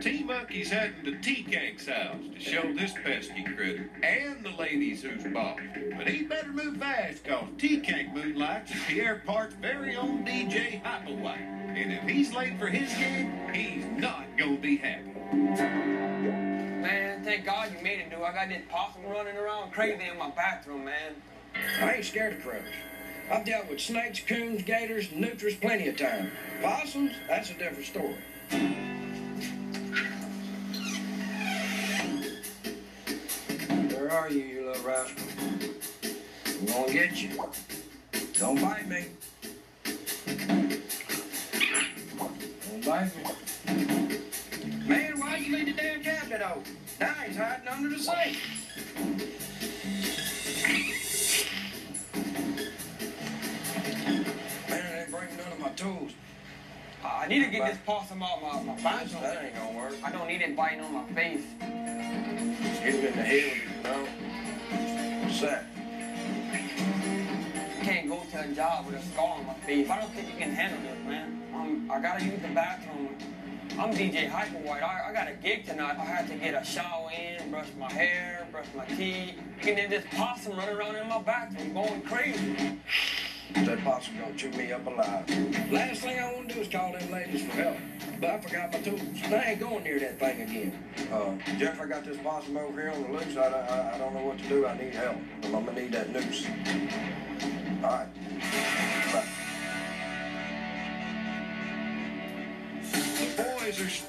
T-Monkey's heading to T-Cank's house to show this pesky critter and the ladies who's boss. But he better move fast, cause T-Cank moonlights as Pierre Part's very own DJ Hypa Whyte. And if he's late for his gig, he's not gonna be happy. Man, thank God you made it, dude. I got this possum running around crazy in my bathroom, man. I ain't scared of crows. I've dealt with snakes, coons, gators, and nutrias plenty of time. Possums, that's a different story. Are you, you little rascal? I'm gonna get you. Don't bite me. Don't bite me. Man, why'd you leave the damn cabinet open? Now he's hiding under the sink. Man, I ain't bringing none of my tools. I need to get this possum out my, my That ain't gonna work. I don't need it biting on my face. Him in the head, What's that? Can't go to a job with a scar on my face. I don't think you can handle this, man. Um, I gotta use the bathroom. I'm DJ Hypa Whyte. I, I got a gig tonight. I had to get a shower in, brush my hair, brush my teeth. And then this possum running around in my bathroom going crazy. That possum gonna chew me up alive. Last thing I wanna do is call them ladies for help. But I forgot my tools. And I ain't going near that thing again. Uh, Jeff, I got this possum over here on the loose. I, I, I don't know what to do. I need help. I'm gonna need that noose. All right. Bye. The boys are